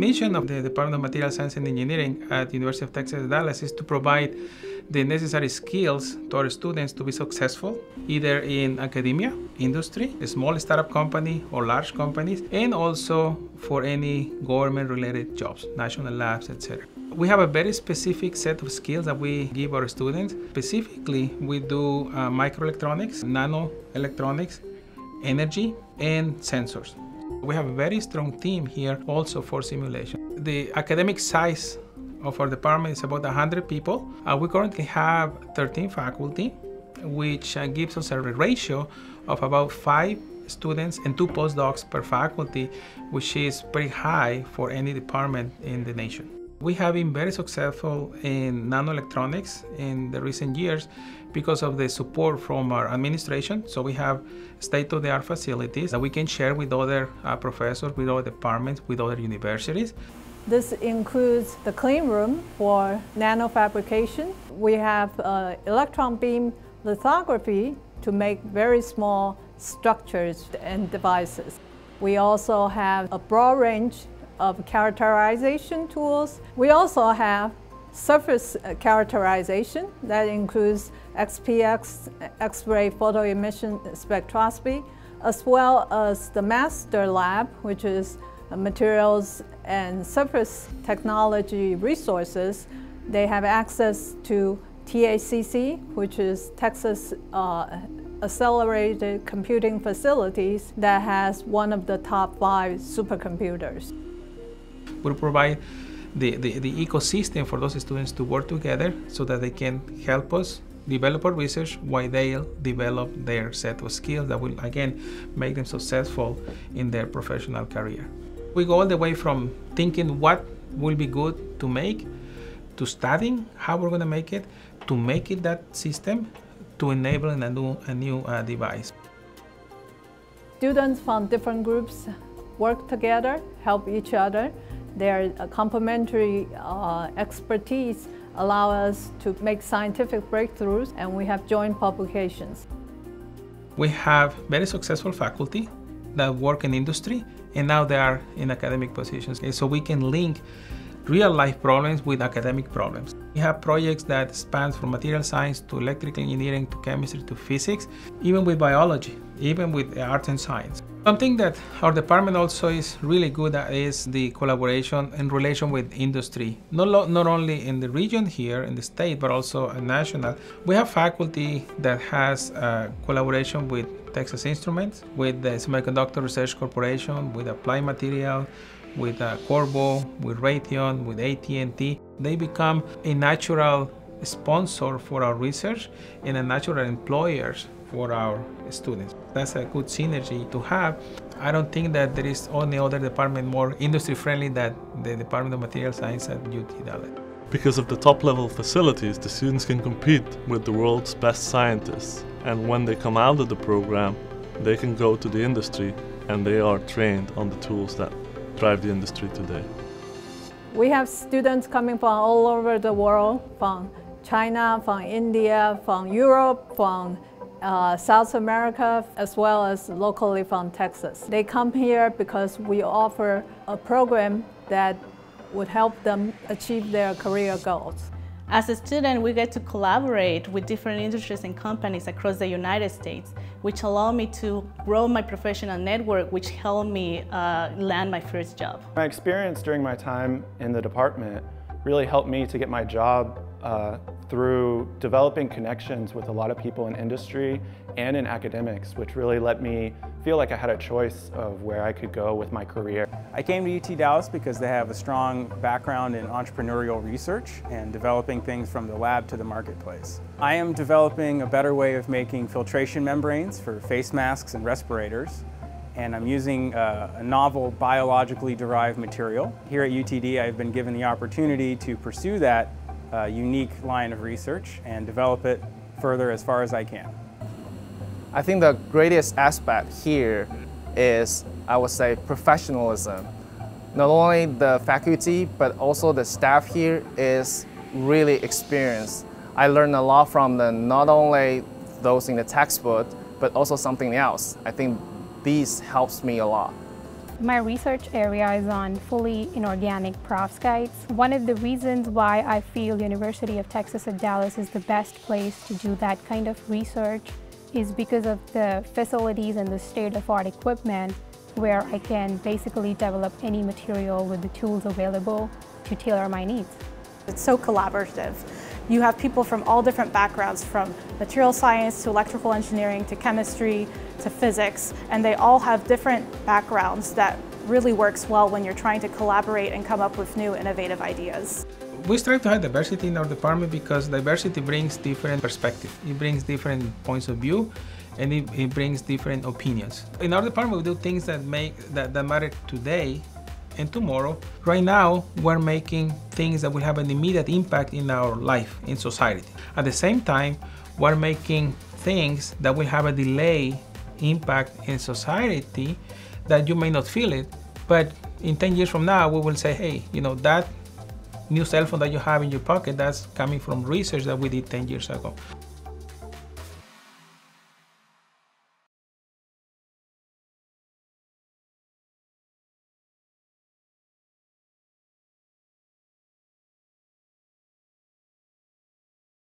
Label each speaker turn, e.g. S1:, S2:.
S1: mission of the Department of Material Science and Engineering at the University of Texas Dallas is to provide the necessary skills to our students to be successful either in academia, industry, a small startup company or large companies, and also for any government related jobs, national labs, etc. We have a very specific set of skills that we give our students. Specifically, we do uh, microelectronics, nanoelectronics, energy, and sensors. We have a very strong team here also for simulation. The academic size of our department is about 100 people. Uh, we currently have 13 faculty, which uh, gives us a ratio of about five students and two postdocs per faculty, which is pretty high for any department in the nation. We have been very successful in nanoelectronics in the recent years because of the support from our administration. So we have state-of-the-art facilities that we can share with other uh, professors, with other departments, with other universities.
S2: This includes the clean room for nanofabrication. We have uh, electron beam lithography to make very small structures and devices. We also have a broad range of characterization tools. We also have surface characterization that includes XPS, X-ray photoemission spectroscopy, as well as the master lab, which is materials and surface technology resources. They have access to TACC, which is Texas uh, Accelerated Computing Facilities that has one of the top five supercomputers
S1: will provide the, the, the ecosystem for those students to work together so that they can help us develop our research while they'll develop their set of skills that will again make them successful in their professional career. We go all the way from thinking what will be good to make to studying how we're going to make it to make it that system to enable a new, a new uh, device.
S2: Students from different groups work together, help each other, their uh, complementary uh, expertise allow us to make scientific breakthroughs and we have joint publications.
S1: We have very successful faculty that work in industry and now they are in academic positions. So we can link real life problems with academic problems. We have projects that span from material science to electrical engineering to chemistry to physics, even with biology, even with art and science. Something that our department also is really good at is the collaboration and relation with industry, not, not only in the region here in the state, but also national. We have faculty that has uh, collaboration with Texas Instruments, with the Semiconductor Research Corporation, with Applied Material, with uh, Qorvo, with Raytheon, with AT&T. They become a natural sponsor for our research and a natural employers for our students. That's a good synergy to have. I don't think that there is any other department more industry friendly than the Department of Material Science at UT Dallas.
S3: Because of the top level facilities, the students can compete with the world's best scientists. And when they come out of the program, they can go to the industry and they are trained on the tools that drive the industry today.
S2: We have students coming from all over the world, from China, from India, from Europe, from uh, South America, as well as locally from Texas. They come here because we offer a program that would help them achieve their career goals.
S4: As a student, we get to collaborate with different industries and companies across the United States, which allow me to grow my professional network, which helped me uh, land my first job.
S5: My experience during my time in the department really helped me to get my job uh, through developing connections with a lot of people in industry and in academics, which really let me feel like I had a choice of where I could go with my career.
S6: I came to UT Dallas because they have a strong background in entrepreneurial research and developing things from the lab to the marketplace. I am developing a better way of making filtration membranes for face masks and respirators and I'm using uh, a novel biologically derived material. Here at UTD I've been given the opportunity to pursue that uh, unique line of research and develop it further as far as I can.
S7: I think the greatest aspect here is, I would say, professionalism. Not only the faculty, but also the staff here is really experienced. I learned a lot from them, not only those in the textbook, but also something else. I think this helps me a lot.
S8: My research area is on fully inorganic perovskites. One of the reasons why I feel University of Texas at Dallas is the best place to do that kind of research is because of the facilities and the state-of-art equipment where I can basically develop any material with the tools available to tailor my needs.
S9: It's so collaborative. You have people from all different backgrounds, from material science to electrical engineering to chemistry to physics, and they all have different backgrounds that really works well when you're trying to collaborate and come up with new innovative ideas.
S1: We strive to have diversity in our department because diversity brings different perspectives. It brings different points of view and it, it, brings different opinions. In our department, we do things that make that, that matter today and tomorrow. Right now, we're making things that will have an immediate impact in our life, in society. At the same time, we're making things that will have a delay impact in society that you may not feel it, but in 10 years from now, we will say, hey, you know, that new cell phone that you have in your pocket, that's coming from research that we did 10 years ago.